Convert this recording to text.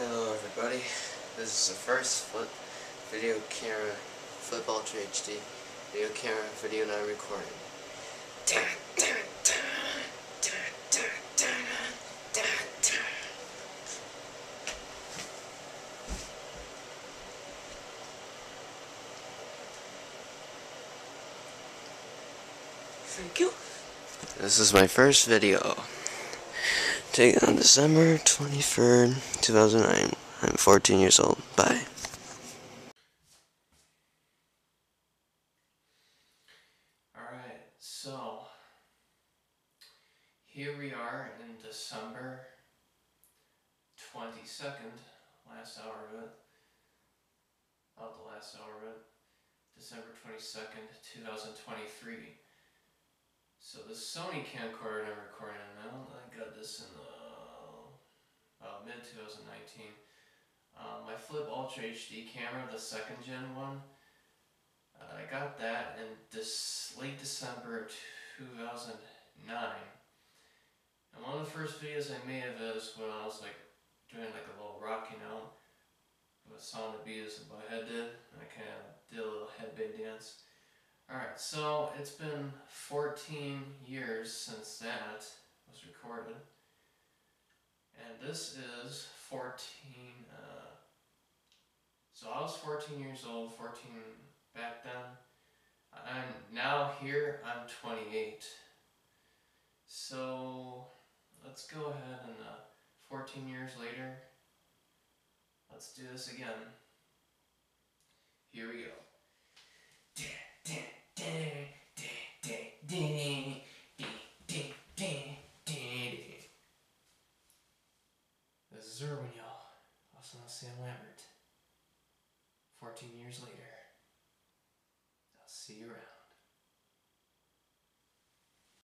Hello everybody, this is the first flip video camera, Flip Ultra HD video camera video now recording. Thank you. This is my first video. Taken on December 23rd, 2009. I'm 14 years old. Bye. Alright, so here we are in December 22nd, last hour of it. About the last hour of it. December 22nd, 2023. So the Sony camcorder I'm recording on now, I got this in the uh, mid 2019. Um, my Flip Ultra HD camera, the second gen one, uh, I got that in this late December of 2009. And one of the first videos I made of it is when I was like doing like a little rock, you know, with Song the Beatles and my head did. And I kind of did a little headbang dance. Alright, so it's been 14 years since that was recorded. And this is 14, uh, so I was 14 years old, 14 back then. I'm now here, I'm 28. So let's go ahead and uh, 14 years later, let's do this again. Here we go. This is Irwin, y'all. Also known Sam Lambert. 14 years later. I'll see you around.